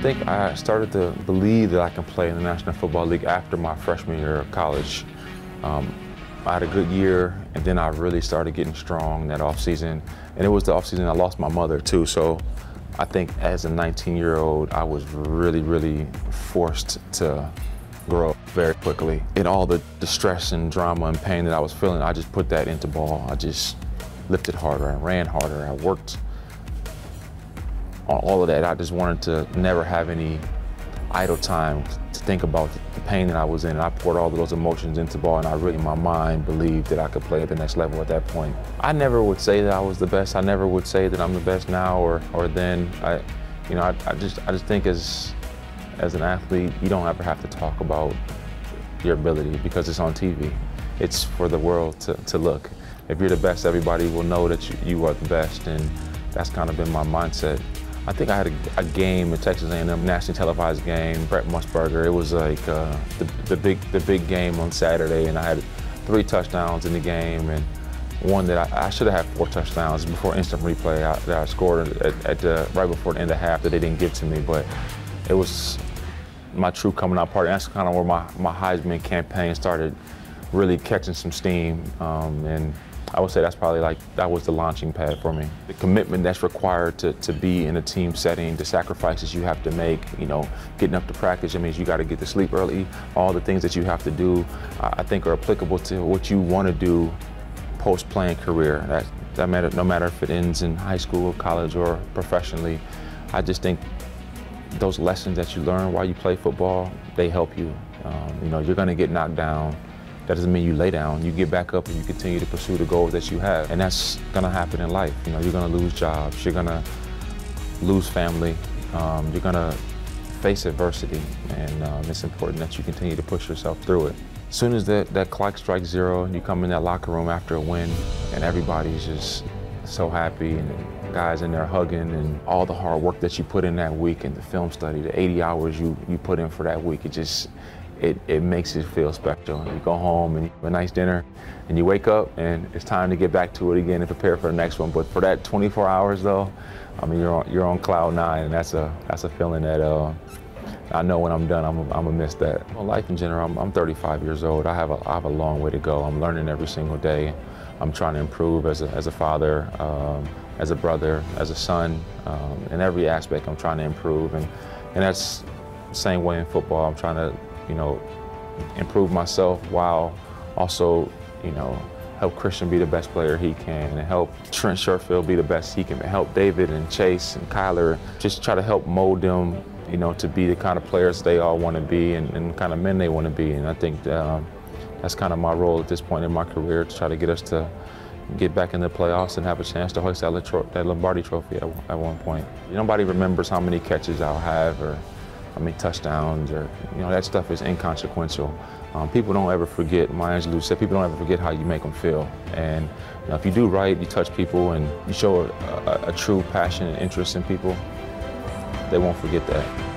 think I started to believe that I can play in the National Football League after my freshman year of college. Um, I had a good year, and then I really started getting strong that offseason. And it was the offseason I lost my mother too. So I think as a 19-year-old, I was really, really forced to grow up very quickly. In all the, distress and drama and pain that I was feeling, I just put that into ball. I just lifted harder, I ran harder, I worked all of that. I just wanted to never have any idle time to think about the pain that I was in. And I poured all of those emotions into ball, and I really, in my mind, believed that I could play at the next level at that point. I never would say that I was the best. I never would say that I'm the best now or, or then. I, you know, I, I just, I just think as, as an athlete, you don't ever have to talk about your ability because it's on TV. It's for the world to, to look. If you're the best, everybody will know that you, you are the best, and that's kind of been my mindset. I think I had a, a game in Texas A&M, nationally televised game, Brent Musburger. It was like uh, the, the, big the big game on Saturday, and I had three touchdowns in the game, and one that I, I should have had four touchdowns before instant replay I, that I scored at, at the, right before the end of half that they didn't give to me, but it was my true coming out party. That's kind of where my, my Heisman campaign started really catching some steam, um, and I would say that's probably like, that was the launching pad for me. The commitment that's required to, to be in a team setting, the sacrifices you have to make, you know, getting up to practice, it means you got to get to sleep early, all the things that you have to do, I think are applicable to what you want to do post-playing career. That, that matter, no matter if it ends in high school, college, or professionally, I just think those lessons that you learn while you play football, they help you. Um, you know, you're going to get knocked down. That doesn't mean you lay down. You get back up and you continue to pursue the goals that you have. And that's to happen in life. You know, you're to lose jobs. You're to lose family. Um, you're to face adversity. And um, it's important that you continue to push yourself through it. As soon as that, that clock strikes zero and you come in that locker room after a win and everybody's just so happy and guys in there hugging and all the hard work that you put in that week and the film study, the 80 hours you, you put in for that week, it just, it, it makes it feel special. You go home and you have a nice dinner and you wake up and it's time to get back to it again and prepare for the next one. But for that 24 hours though, I mean, you're on, you're on cloud nine and that's a, that's a feeling that uh, I know when I'm done, I'm, I'm gonna miss that. Well, life in general, I'm, I'm 35 years old. I have, a, I have a long way to go. I'm learning every single day. I'm trying to improve as a, as a father, um, as a brother, as a son. Um, in every aspect, I'm trying to improve. And, and that's the same way in football. I'm trying to you know, improve myself while also, you know, help Christian be the best player he can and help Trent Sherfield be the best he can help David and Chase and Kyler just try to help mold them, you know, to be the kind of players they all want to be and, and kind of men they want to be. And I think um, that's kind of my role at this point in my career to try to get us to get back in the playoffs and have a chance to hoist that, that Lombardi trophy at, at one point. Nobody remembers how many catches I'll have or I mean, touchdowns or, you know, that stuff is inconsequential. Um, people don't ever forget, Maya Angelou said, people don't ever forget how you make them feel. And you know, if you do right, you touch people and you show a, a, a true passion and interest in people, they won't forget that.